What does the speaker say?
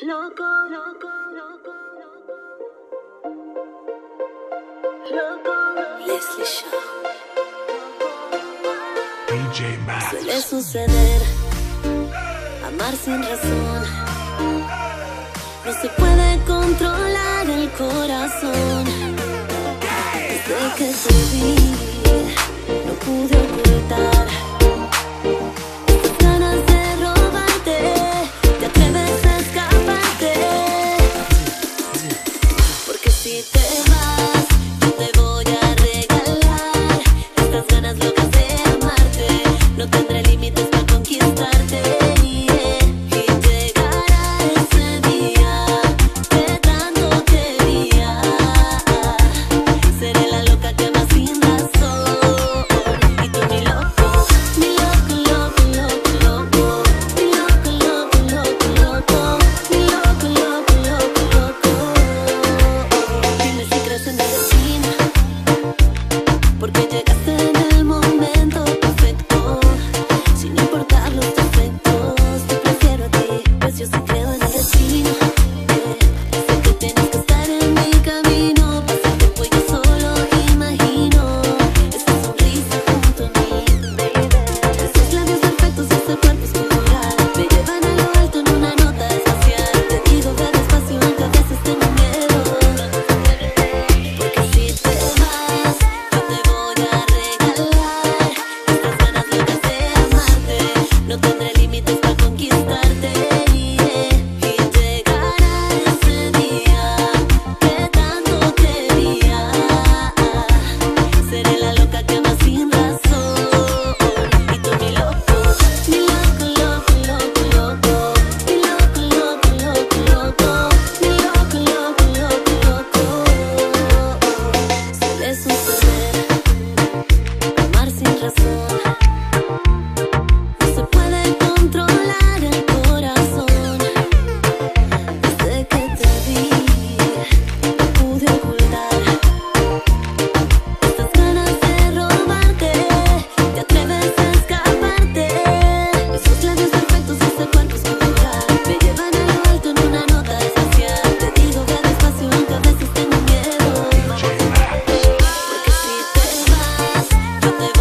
Loco, loco, loco, loco. Leslie Shaw. DJ Max. Suele suceder, amar sin razón. No se puede controlar el corazón. Desde que te vi, no pude. más, yo te voy a to live.